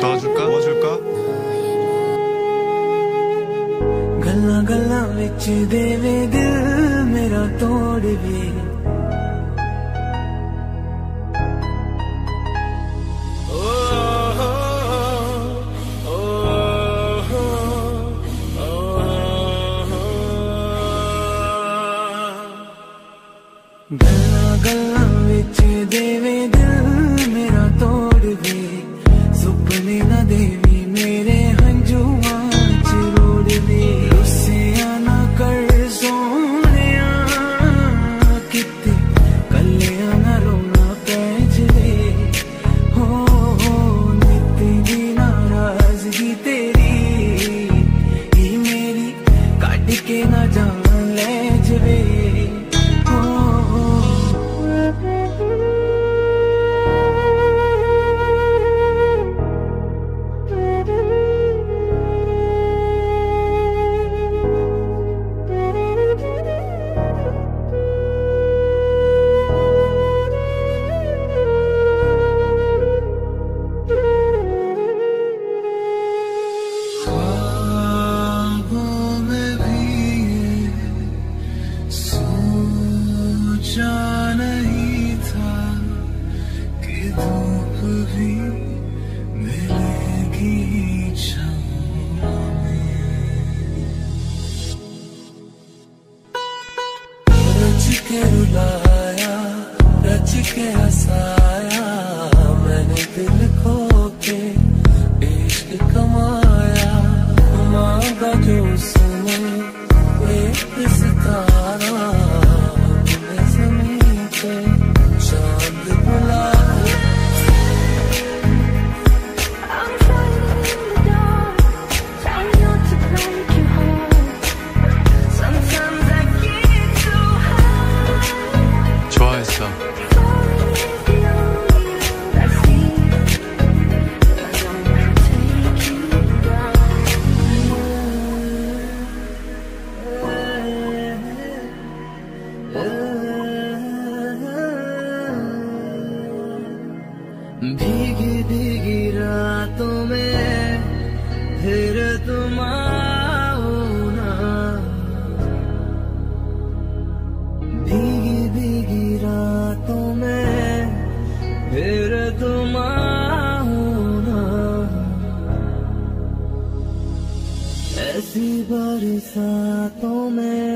도와줄까? 도와줄까? गल्ला गल्ला बिच देवे दिल मेरा तोड़ भी ਗੱਲਾਂ ਗੱਲਾਂ ਵਿੱਚ ਦੇਵੇ ਦਿਲ ਮੇਰਾ ਤੋੜ ਵੀ ਸੁਪਨੇ ਨਾ ਦੇਵੀ ਮੇਰੇ ਹੰਝੂਆਂ ਚ ਰੋੜ ਦੇ। ਰੁੱਸਿਆ ਨਾ ਕਰ ਸੋਹਣਿਆ, ਕਿਤੇ ਕੱਲਿਆਂ ਨਾ ਰੋਣਾ ਪੈ ਜਵੇ। ਹੋ ਹੋ ਦੀ ਨਾਰਾਜ਼ਗੀ ਤੇਰੀ ਹੀ ਮੇਰੀ ਕੱਢ ਕੇ ਨਾ ਜਾਣ ਲੈ ਜਵੇ। के रुलाया रच के हंसाया मैंने दिल खो के भीगी भीगी रातों में फिर तुम आओ ना भीगी भीगी रातों में फिर तुम आओ ना ऐसी बरसातों में